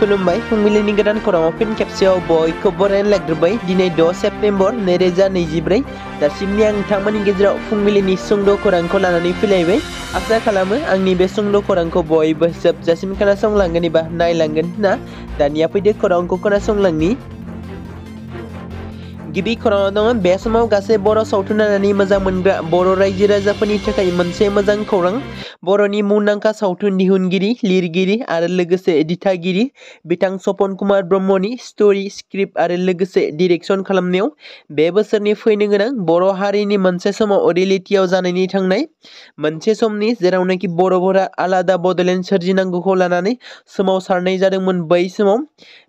खुलुमबाय फुंबिलिनि गोदान खौराङाव फिन खेबसेयाव बयखौबो बरायनाय लाग्रोबाय दिनै द' सेप्तेम्बर नैरोजा नैजिब्रै दासिमनि आं नोंथांमोननि गेजेराव फुंबिलिनि सुंद' खौरांखौ लानानै फैलायबाय आसा खालामो आंनि बे सुंद' खौरांखौ बयबो जोबजासिम खोनासंलांगोन एबा नायलांगोन होनना दानिया फैदो खौरांखौ खोनासंलांनि गिबि खौराङाव दङ बे समाव गासै बर' सावथुन नायनानै मोजां मोनग्रा बर' रायजो राजाफोरनि थाखाय मोनसे मोजां खौरां बर'नि मुंदांखा सावथुन दिहुनगिरि, लिरगिरि आरो लोगोसे दिथागिरि बिथां सपन कुमार ब्रह्मनि स्ट'रि, स्क्रिप्ट आरो लोगोसे डिरेक्सन खालामनायाव बे बोसोरनि फैनो गोनां बर' हारिनि मोनसे समाव रियेलिटियाव जानायनि थांनाय मोनसे समनि जेरावनाखि बर'फोरा आलादा बड'लेण्ड सोरजिनांगौखौ लानानै सोमावसारनाय जादोंमोन, बै समाव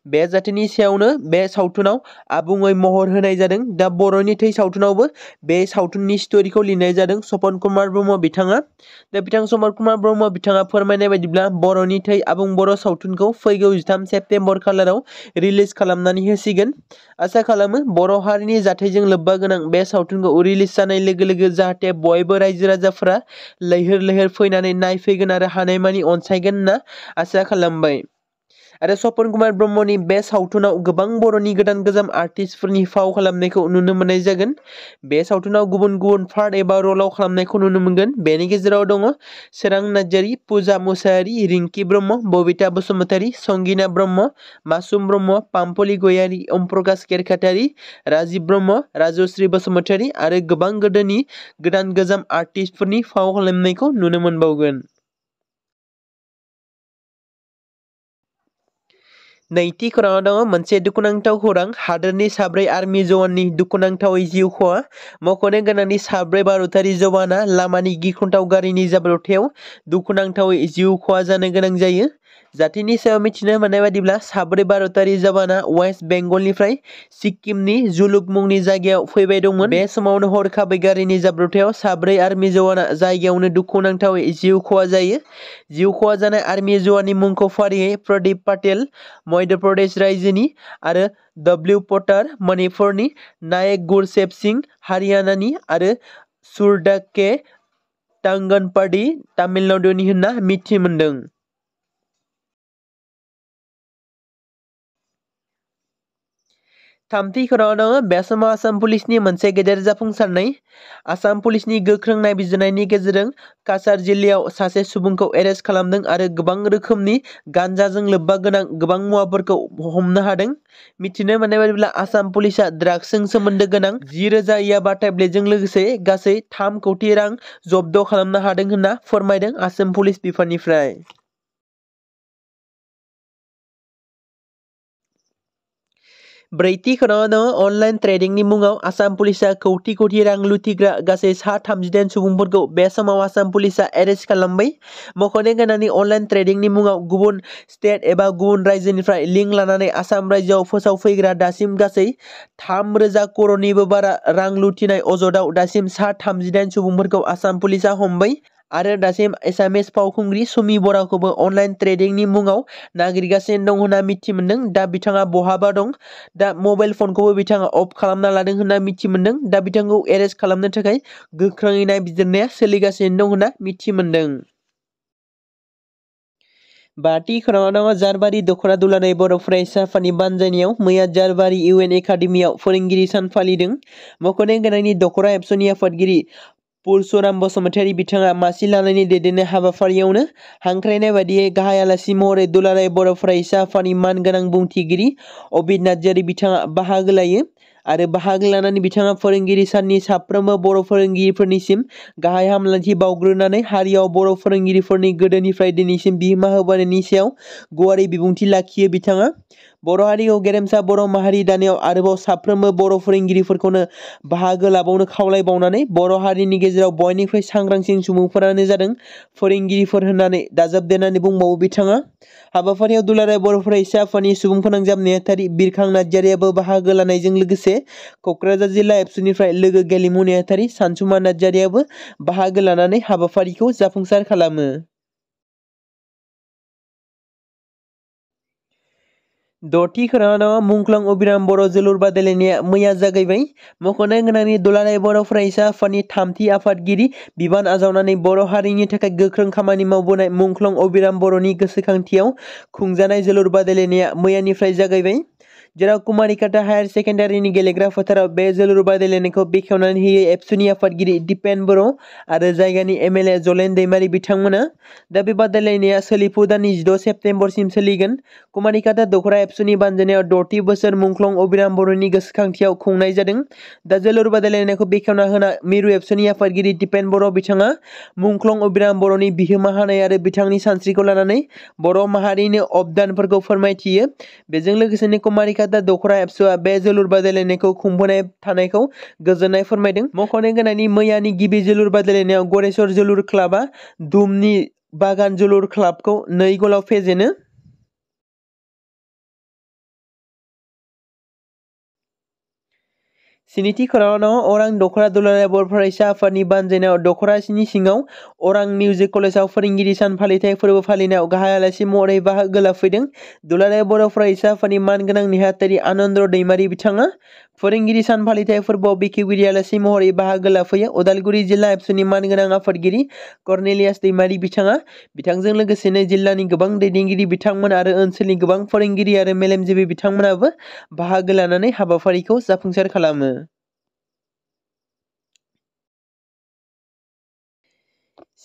बे जाथायनि सायावनो बे सावथुनाव आबुङै महर होनाय जादों। दा बर'नि थै सावथुनावबो बे सावथुननि स्ट'रिखौ लिरनाय जादों सपन कुमार ब्रह्म बिथाङा। दा बिथां सपन कुमार ब्रह्म बिथाङा फोरमायनाय बायदिब्ला बर'नि थै आबुं बर' सावथुनखौ फैगौ जिथाम सेप्तेम्बर खालाराव रिलिज खालामनानै होसिगोन आसा खालामो बर' हारिनि जाथायजों लोब्बा गोनां बे सावथुनखौ रिलिज जानाय लोगो लोगो जाहाथे बयबो रायजो राजाफोरा लैहोर लैहोर फैनानै नायफैगोन आरो हानायमानि अनसायगोन होनना आसा खालामबाय आरो सपन कुमार ब्रह्मनि बे सावथुनाव गोबां बर'नि गोदान गोजाम आर्टिस्टफोरनि फाव खालामनायखौ नुनो मोननाय जागोन। बे सावथुनाव गुबुन गुबुन पार्ट एबा रलाव खालामनायखौ नुनो मोनगोन। बेनि गेजेराव दङ सोरां नार्जारि, पुजा मुसाहारि, रिंकि ब्रह्म, बबिता बसुमतारि, संगिना ब्रह्म, मासुम ब्रह्म, पाम्पलि गयारि ओम प्रकाश केरखातारि राजिब ब्रह्म, राजश्री बसुमतारि आरो गोबां गोदोनि गोदान गोजाम आर्टिस्टफोरनि फाव खालामनायखौ नुनो मोनबावगोन। नैथि खौराङाव दङ मोनसे दुखुनांथाव खौरां हादोरनि साब्रै आर्मि जवाननि दुखुनांथावै जिउ खहा मख'नो गोनांनि साब्रै भारतारि जवाना लामानि गिख्रंथाव गारिनि जाब्रबथायाव दुखुनांथावै जिउ खहा जानो गोनां जायो जाथायनि सायाव मिथिनो मोननाय बादिब्ला साब्रै भारतारि वेस्ट बेंगलनिफ्राय सिक्किमनि जुलुक मुंनि जायगायाव फैबाय दंमोन। बे समावनो हरखाबै गारिनि जाब्रबथायाव साब्रै आर्मि जवाना जायगायावनो दुखुनांथावै जिउ खहा जायो। जिउ खहा जानाय आर्मि जवाननि मुंखौ फारियै प्रदीप पाटेल, मध्य प्रदेश रायजोनि आरो डब्लिउ पटार मणिपुरनि नायक गुरसेब सिंह हारियानानि आरो सुरदाके टांगनपाडी, तामिलनाडुनि होनना दङ बे समाव आसाम पुलिसनि मोनसे गेदेर जाफुंसारनाय आसाम पुलिसनि गोख्रों नायबिजिरनायनि गेजेरजों काछार जिल्लायाव सासे सुबुंखौ एरेस्ट खालामदों आरो गोबां रोखोमनि गान्जाजों लोब्बा गोनां गोबां मुवाफोरखौ हमनो हादों मिथिनो मोननाय आसाम पुलिसा ड्राग्सजों सोमोन्दो गोनां जि रोजा याबा टेब्लेटजों लोगोसे गासै थाम कौटि रां जब्द खालामनो हादों फोरमायदों आसाम पुलिस बिफाननिफ्राय ब्रैथि दङ अनलाइन ट्रेडिंनि मुङाव आसाम पुलिसा कौटि कौटि रां लुथिग्रा गासै सा थामजिदाइन सुबुंफोरखौ बे समाव आसाम पुलिसा एरेस्ट खालामबाय मख'नो गोनांनि अनलाइन ट्रेडिंनि मुङाव गुबुन स्टेट एबा गुबुन रायजोनिफ्राय लिंक लानानै आसाम रायजोआव फोसावफैग्रा दासिम गासै थाम रोजा करोड़निबो बारा रां लुथिनाय अजदआव दासिम सा थामजिदाइन सुबुंफोरखौ आसाम पुलिसा हमबाय आरो दासिम एसामिस फावखुंग्रि सुमि बराखौबो अनलाइन ट्रेडिंनि मुङाव नागिरगासिनो दं होनना मिथि मोन्दों। दा बिथाङा बहाबा दं? दा मबाइल फनखौबो बिथाङा अफ खालामना लादों होनना मिथि मोन्दों। दा बिथांखौ एरेस्ट खालामनो थाखाय गोख्रोङै नायबिजिरनाया सोलिगासिनो दं होनना मिथि मोन्दों। बाथि खौराङाव जारबारि दख'रा दुलाराय बर' फरायसा आफादनि बानजायनायाव मैया जारबारि इउ एन एकाडेमियाव फोरोंगिरि सान फालिदों। मख'नो गोनांनि दख'रा एबसुनि आफादगिरि पुरसुराम बसुमतारी बिथाङा मासि लानायनि दैदेननाय हाबाफारियावनो हांख्रायनाय बायदियै गाहाय आलासि महरै दुलाराय बर' फरायसा आफादनि मानगोनां बुंथिगिरि अबिद नार्जारी बिथाङा बाहागो लायो आरो बाहागो लानानै बिथाङा फोरोंगिरि साननि साफ्रोमबो बर' फोरोंगिरिफोरनिसिम गाहाय हामलायथि बावग्रोनानै हारियाव बर' फोरोंगिरिफोरनि गोदोनिफ्राय दिनैसिम बिहोमा होबोनायनि सायाव गुवारै बिबुंथि लाखियो बिथाङा बर' हारिखौ गेरेमसा बर' माहारि दानायाव आरोबाव साफ्रोमबो बर' फोरोंगिरिफोरखौनो बाहागो लाबावनो खावलायबावनानै बर' हारिनि गेजेराव बयनिख्रुइ सांग्रांसिन सुबुंफोरानो जादों फोरोंगिरिफोर होननानै दाजाबदेरनानै बुंबावो बिथाङा हाबाफारियाव दुलाराय बर' फरायसा आफादनि सुबुं फोनांजाब नेहाथारि बिरखां नार्जारियाबो बाहागो लानायजों लोगोसे क'क्राझार जिल्ला एबसुनिफ्राय लोगो गेलेमु नेहाथारि सानसुमा नार्जारियाबो बाहागो लानानै हाबाफारिखौ जाफुंसार खालामो द'थि खोराङाव मुंख्लं अबिराम बर' जोलुर बादायलायनाया मैया जागायबाय। मख'नो गोनांनि दुलाराय बर' फरायसा आफादनि थामथि आफादगिरि, बिबान आजावनानै बर' हारिनि थाखाय गोख्रों खामानि मावबोनाय मुंख्लं अबिराम बर'नि गोसोखांथियाव खुंजानाय जोलुर बादायलायनाया मैयानिफ्राय जागायबाय। जेराव कुमारिकाटा हायार सेकेन्डारिनि गेलेग्रा फोथाराव बे जोलुर बादायलायनायखौ बेखेवनानै होयो एबसुनि आफादगिरि दिपेन बर' आरो जायगानि एमएलए जलेन दैमारि बिथांमोना। दा बे बादायलायनाया सोलिफु दाननि जिद' सेप्तेम्बरसिम सोलिगोन। कुमारिकाटा दखरा एबसुनि बानजायनायाव द'थि बोसोर मुंख्लं अबिराम बर'नि गोसोखांथियाव खुंनाय जादों। दा जोलुर बादायलायनायखौ बेखेवना होना मिरु एबसुनि आफादगिरि दिपेन बर' बिथाङा मुंख्लं अबिराम बर'नि बिहोमा हानाय आरो बिथांनि सानस्रिखौ लानानै बर' माहारिनो अबदानफोरखौ फोरमायथियो। बेजों लोगोसेनो कुमारिका दा दखरा एबसुआ बे जोलुर बादायलायनायखौ खुंबोनाय थानायखौ गोजोननाय फोरमायदों मख'नो गोनांनि गिबि जोलुर बादायलायनायाव गरेस्वर जोलुर क्लाबा दुमनि बागान जोलुर क्लाबखौ नै गलाव फेजेनो स्निथि खौराङाव अरां दखरा दुलाराय बर' फरायसा आफादनि बानजायनायाव दखरासिनि सिङाव अरां मिउजिक कलेजाव फोरोंगिरि सान फालिथाय फोरबो फालिनायाव गाहाय आलासि महरै बाहागो लाफैदों दुलाराय बर' फरायसा आफादनि मानगोनां नेहाथारि आनन्द दैमारि बिथाङा फोरोंगिरि सान फालिथाय फोरबोआव बेखेवगिरि आलासि महरै बाहागो लाफैयो उदालगुरि जिल्ला एबसुनि मानगोनां आफादगिरि कर्नेलियास दैमारि बिथाङा बिथांजों लोगोसेनो जिल्लानि गोबां दैदेनगिरि बिथांमोन आरो ओनसोलनि गोबां फोरोंगिरि आरो मेलेमजिबि बिथांमोनाबो जाफुंसार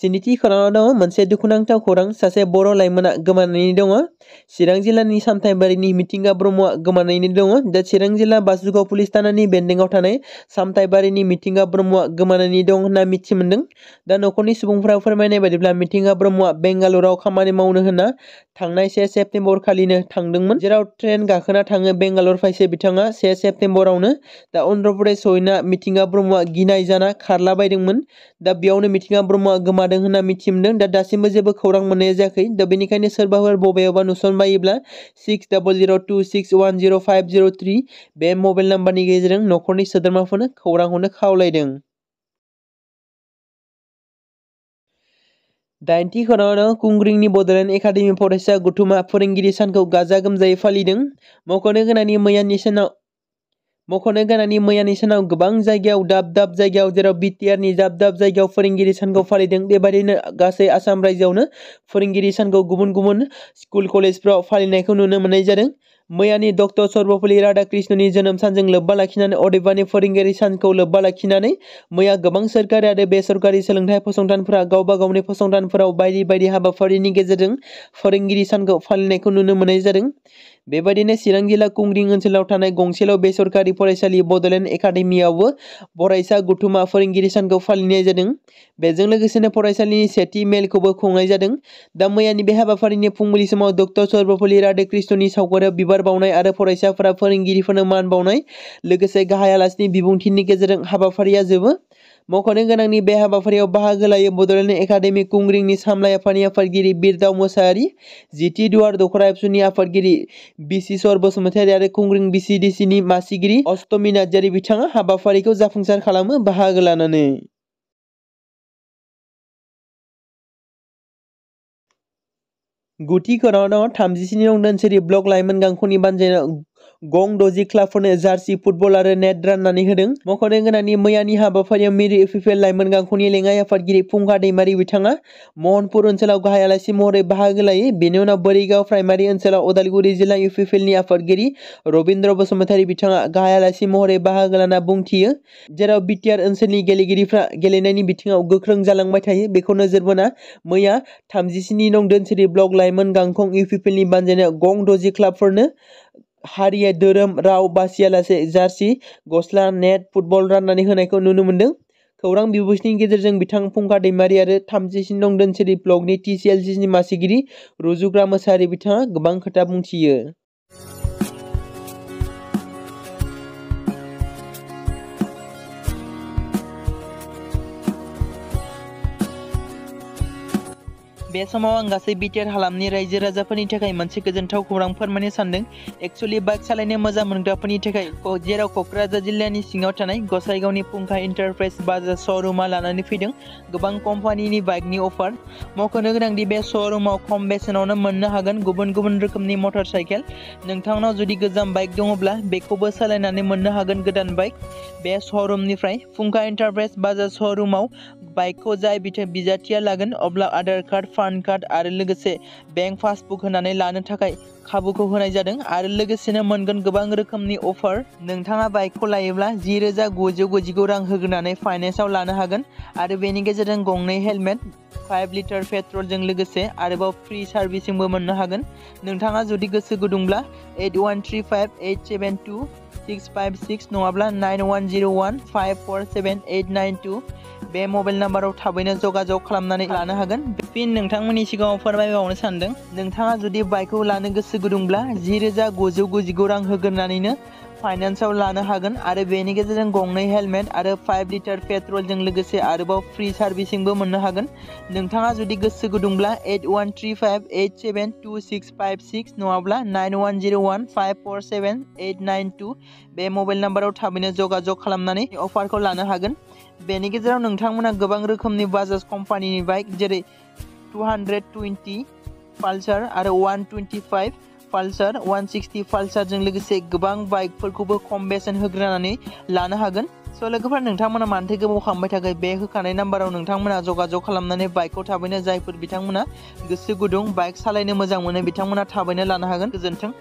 स्निथि खौराङाव दङ मोनसे दुखुनांथाव खौरां सासे बर' लाइमोना गोमानानै दङ चिरां जिल्लानि सामथाइबारिनि मिथिंगा ब्रह्मआ गोमानानै दङ दा चिरां जिल्ला बासुगाव पुलिस थानानि बेन्दोंआव थानाय सामथाइबारिनि मिथिंगा ब्रह्मआ गोमानानै दं होनना मिथि मोन्दों दा न'खरनि सुबुंफोरा फोरमायनाय बायदिब्ला मिथिंगा ब्रह्मआ बेंगालुराव खामानि मावनो होनना थांनाय से सेप्तेम्बर थांदोंमोन जेराव ट्रेन गाखोना थाङो बेंगालर फायसे बिथाङा से सेप्तेम्बरावनो दा अन्ध्र प्रदेश सहैना मिथिंगा ब्रह्मआ गिनाय जाना खारलाबायदोंमोन दा बेयावनो मिथिंगा ब्रह्मआ गोमादों होनना मिथि मोन्दों दा दासिमबो जेबो खौरां मोननाय जायाखै। दा बेनिखायनो सोरबाफोर बबेयावबा नुसनबायोब्ला six double zero' two six one zero' five zero' three बे मबाइल नाम्बारनि गेजेरजों न'खरनि सोद्रोमाफोरनो खौरां हरनो खावलायदों। दाइनथि खौराङाव कुंग्रिंनि बड'लेण्ड एकाडेमि फरायसा गौथुमा फोरोंगिरि सानखौ गाजा गोमजायै फालिदों। मख'नो गोनांनि मैयानि सानाव मख'नो गोनांनि मैयानि सानाव गोबां जायगायाव दाब दाब जायगायाव जेराव बिटिआरनि दाब दाब जायगायाव फोरोंगिरि सानखौ फालिदों बेबायदिनो गासै आसाम रायजोआवनो फोरोंगिरि सानखौ गुबुन गुबुन स्कुल कलेजफ्राव फालिनायखौ नुनो मोननाय जादों मैयानि डक्टर सर्वपल्ली राधाकृष्णनि जोनोम सानजों लोब्बा लाखिनानै अदेबानि फोरोंगिरि सानखौ लोब्बा लाखिनानै मैया गोबां सोरखारि आरो बेसरकारि सोलोंथाइ फसंथानफोरा गावबा गावनि फसंथानफोराव बायदि बायदि हाबाफारिनि गेजेरजों फोरोंगिरि सानखौ फालिनायखौ नुनो मोननाय जादों बेबायदिनो चिरां जिल्ला कुंग्रिं ओनसोलाव थानाय गंसेल' बेसरकारि फरायसालि बड'लेण्ड एकाडेमियावबो फरायसा गौथुमा फोरोंगिरि सानखौ फालिनाय जादों बेजों लोगोसेनो फरायसालिनि सेथि मेलखौबो खुंनाय जादों दा मैयानि बे हाबाफारिनि फुंबिलि समाव डक्टर सर्वपल्ली राधाकृष्णनि सावगारियाव बिबार बावनाय आरो फरायसाफोरा फोरोंगिरिफोरनो मान बावनाय लोगोसे गाहाय आलासिनि बिबुंथिनि गेजेरजों हाबाफारिया जोबो मख'नो गोनांनि बे हाबाफारियाव बाहागो लायो बड'लेण्ड एकाडेमि कुंग्रिंनि सामलाय आफादनि आफादगिरि बिरदाव मोसाहारि जिथि दुवार दखरा एबसुनि आफादगिरि बिसिसर बसुमतारी आरो कुंग्रिं बिसिडिसिनि मासिगिरि अष्टमि नार्जारी बिथाङा हाबाफारिखौ जाफुंसार खालामो बाहागो लानानै गुथि खौराङाव थामजिस्नि नं धोनसिरि ब्लक लाइमोन गांखंनि बानजायनायाव गं द'जि क्लाबफोरनो जार्सि फुटबल आरो नेट राननानै होदों। मख'नो गोनांनि मैयानि हाबाफारियाव मिरु इउपिपिएल लाइमोन गांखंनि लेङाइ आफादगिरि फुंखा दैमारि बिथाङा महनपुर ओनसोलाव गाहाय आलासि महरै बाहागो लायो। बेनि उनाव बोरिगाव प्राइमारि ओनसोलाव उदालगुरि जिल्ला इउपिपिएलनि आफादगिरि रबिन्द्र बसुमतारी बिथाङा गाहाय आलासि महरै बाहागो लाना बुंथियो, जेराव बिटिआर ओनसोलनि गेलेगिरिफ्रा गेलेनायनि बिथिङाव गोख्रों जालांबाय थायो। बेखौ नोजोर बोना मैया थामजिस्नि नं धोनसिरि ब्लक लाइमोन गांखं इउपिपिएलनि बानजायनायाव गं द'जि क्लाबफोरनो हारिया धोरोम, राव बासियालासे जार्सि, गस्ला, नेट, फुटबल राननानै होनायखौ नुनो मोन्दों। खौरां बिबुंथिनि गेजेरजों बिथां फुंखा दैमारि आरो थामजिस्नि नं धोनसिरि ब्लकनि टिसिएलसिनि मासिगिरि रुजुग्रा मोसाहारि बिथाङा गोबां खोथा बुंथियो। बे समाव आं गासै बिटिआर हालामनि रायजो राजाफोरनि थाखाय मोनसे गोजोनथाव खौरां फोरमायनो सानदों। एक्सुवेलि बाइक सालायनो मोजां मोनग्राफोरनि थाखाय जेराव क'क्राझार जिल्लानि सिङाव थानाय गसाइगावनि फुंखा इन्टारप्राइज बाज़ार श'रुमा लानानै फैदों। गोबां कम्पानिनि बाइकनि अफार। मख'नो गोनांदि बे श'रुमाव खम बेसेनावनो मोननो हागोन गुबुन गुबुन रोखोमनि मटर साइकेल। नोंथांनाव जुदि गोजाम बाइक दङब्ला बेखौबो सालायनानै मोननो हागोन गोदान बाइक। बे श'रुमनिफ्राय फुंखा इन्टारप्राइज बाज़ार श'रुमाव बाइकखौ जाय बिजाथिया लागोन, अब्ला आधार कार्ड पान कार्ड आरो लोगोसे बेंक पासबुक होनानै लानो थाखाय खाबुखौ होनाय जादों। आरो लोगोसेनो मोनगोन गोबां रोखोमनि अफार नोंथाङा बाइकखौ लायोब्ला जि रोजा गुजौ गुजिगु रां होग्रोनानै फाइनेन्सआव लानो हागोन। आरो बेनि गेजेरजों गंनै हेलमेट फाइभ लिटार पेट्रलजों लोगोसे आरोबाव फ्रि सार्भिसिंबो मोननो हागोन। नोंथाङा जुदि गोसो गुदुंब्ला eight one three five eight seven two six five six नङाब्ला nine one zero' one five four seven eight nine two बे मबाइल नाम्बाराव थाबैनो जगाजग खालामनानै लानो हागोन। फिन नोंथांमोननि सिगाङाव फोरमायबावनो सानदों। नोंथाङा जुदि बाइकखौ लानो गोसो गुदुंब्ला जि रोजा गुजौ गुजिगु रां होग्रोनानैनो फाइनान्सआव लानो हागोन आरो बेनि गेजेरजों गंनै हेलमेट आरो फाइभ लिटार पेट्रलजों लोगोसे आरोबाव फ्रि सार्भिसिंबो मोननो हागोन। नोंथाङा जुदि गोसो गुदुंब्ला eight one three five eight seven two six five six नङाब्ला nine one zero' one five four seven eight nine two बे मबाइल नाम्बाराव थाबैनो जगाजग खालामनानै अफारखौ लानो हागोन। बेनि गेजेराव नोंथांमोना गोबां रोखोमनि बाजाज कम्पानिनि बाइक जेरै टु हान्ड्रेड टुवेन्टि पालसार आरो वान टुवेन्टि फाइभ पालसार वान सिक्सटि पालसारजों लोगोसे गोबां बाइकफोरखौबो खम बेसेन होग्रोनानै लानो हागोन। स' लोगोफोर, नोंथांमोना मानोथो गोबाव खालामबाय थाखाय बे होखानाय नाम्बाराव नोंथांमोना जगाजग खालामनानै बाइकखौ थाबैनो जायफोर बिथांमोना गोसो गुदुं बाइक सालायनो मोजां मोनो, बिथांमोना थाबैनो लानो हागोन। गोजोन्थों।